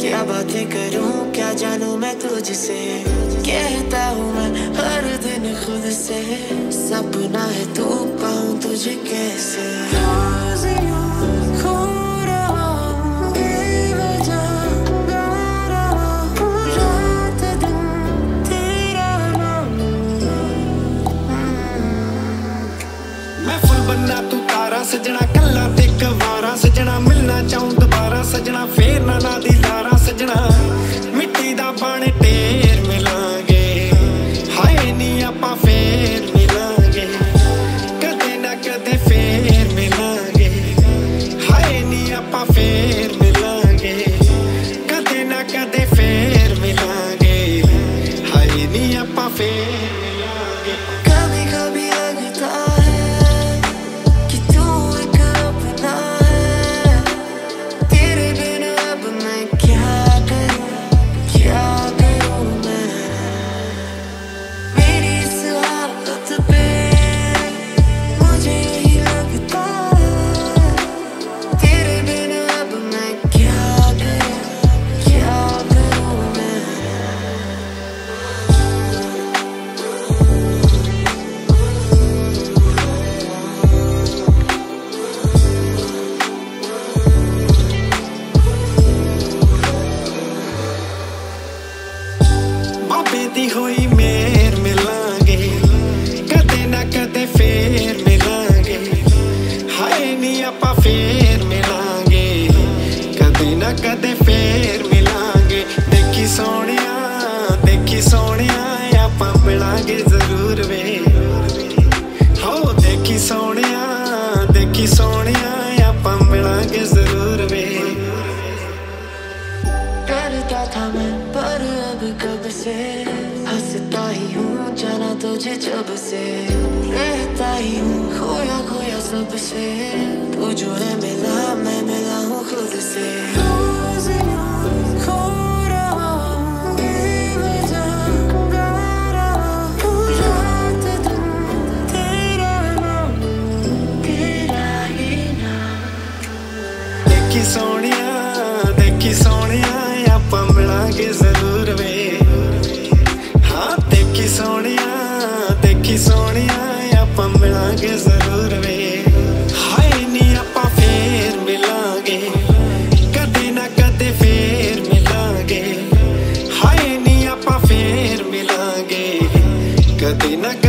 क्या बातें करूं क्या जानूं मैं तुझसे कहता हूँ मैं हर दिन खुद से सपना है तू पाऊं तुझे कैसे ਮੈਂ ਫੁੱਲ ਬੰਨਾ ਤੂੰ ਤਾਰਾ ਸਜਣਾ ਕੱਲਾ ਤੇ ਕਵਾਰਾ ਸਜਣਾ ਮਿਲਣਾ ਚਾਹੂੰ ਦੁਬਾਰਾ ਸਜਣਾ ਫੇਰ ਨਾ ਆਪਾਂ ਹੋਈ ਮੇਰ ਮਿਲਾਂਗੇ ਕਦੇ ਨਾ ਕਦੇ ਫੇਰ ਮਿਲਾਂਗੇ ਹਾਏ ਨੀ ਆਪਾਂ ਫੇਰ ਮਿਲਾਂਗੇ ਕਦੇ ਨਾ ਕਦੇ ਫੇਰ ਮਿਲਾਂਗੇ ਦੇਖੀ ਸੋਹਣਿਆ ਦੇਖੀ ਸੋਹਣਿਆ ਆਪਾਂ ਮਿਲਾਂਗੇ ਜ਼ਰੂਰ ਵੇ ਹੋ ਦੇਖੀ ਸੋਹਣਿਆ ਦੇਖੀ ਸੋਹਣਿਆ ਆਪਾਂ ਮਿਲਾਂਗੇ ਜ਼ਰੂਰ ਵੇ करता था मैं पर अब कब से हंसता ही हूँ Uçacağım bize Rehtayım Koya koya sabışı Ucu emela memela ukulise Uçacağım ਸੋਹਣਿਆ ਆਪਾਂ ਮਿਲਾਂਗੇ ਜ਼ਰੂਰ ਵੇ। ਹਾਏ ਨੀ, ਆਪਾਂ ਫੇਰ ਮਿਲਾਂਗੇ। ਕਦੇ ਨਾ ਕਦੇ ਫੇਰ ਮਿਲਾਂਗੇ। ਹਾਏ ਨੀ, ਆਪਾਂ ਫੇਰ ਮਿਲਾਂਗੇ। ਕਦੇ ਨਾ ਕਦੇ